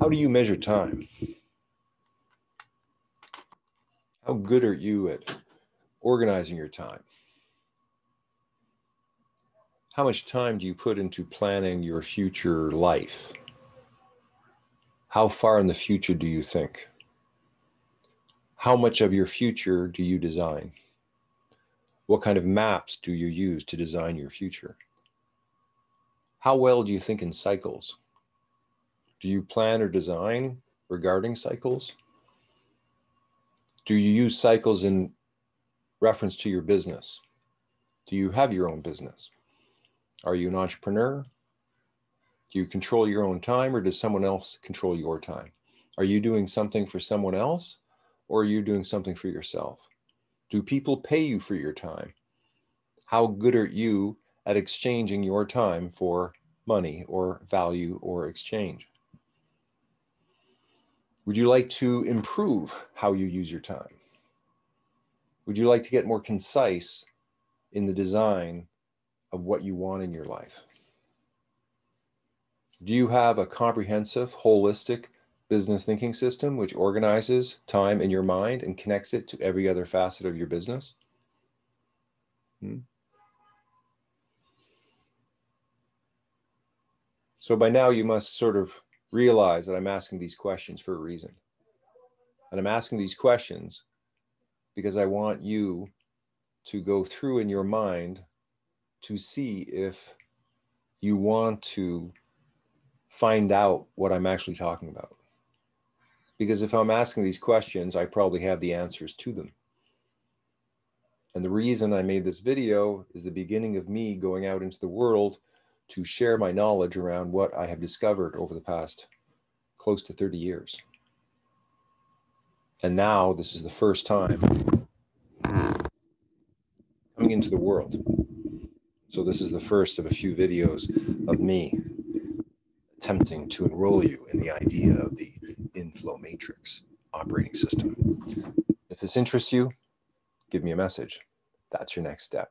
How do you measure time? How good are you at organizing your time? How much time do you put into planning your future life? How far in the future do you think? How much of your future do you design? What kind of maps do you use to design your future? How well do you think in cycles? Do you plan or design regarding cycles? Do you use cycles in reference to your business? Do you have your own business? Are you an entrepreneur? Do you control your own time or does someone else control your time? Are you doing something for someone else or are you doing something for yourself? Do people pay you for your time? How good are you at exchanging your time for money or value or exchange? Would you like to improve how you use your time? Would you like to get more concise in the design of what you want in your life? Do you have a comprehensive, holistic business thinking system which organizes time in your mind and connects it to every other facet of your business? Hmm? So by now you must sort of realize that I'm asking these questions for a reason. And I'm asking these questions because I want you to go through in your mind to see if you want to find out what I'm actually talking about. Because if I'm asking these questions, I probably have the answers to them. And the reason I made this video is the beginning of me going out into the world to share my knowledge around what I have discovered over the past close to 30 years. And now this is the first time coming into the world. So this is the first of a few videos of me attempting to enroll you in the idea of the inflow matrix operating system. If this interests you, give me a message. That's your next step.